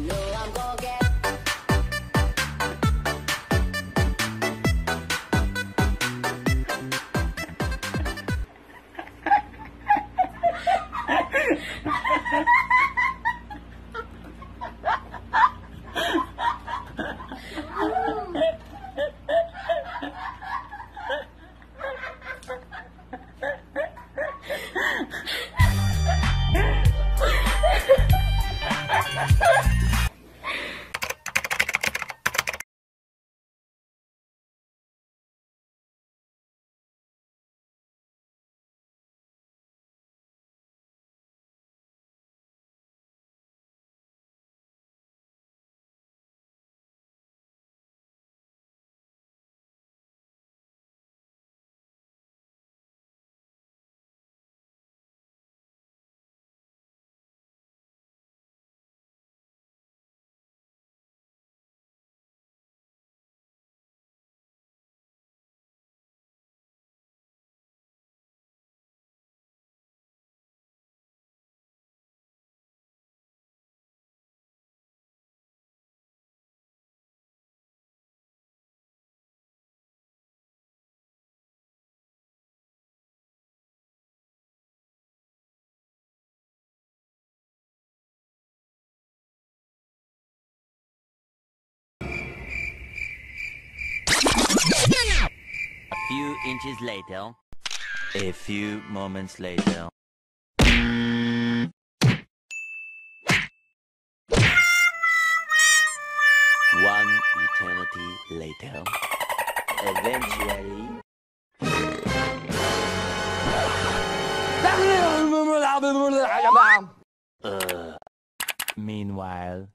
I'm gonna get Ha ha ha! Few inches later. A few moments later. One eternity later. Eventually. Uh, meanwhile.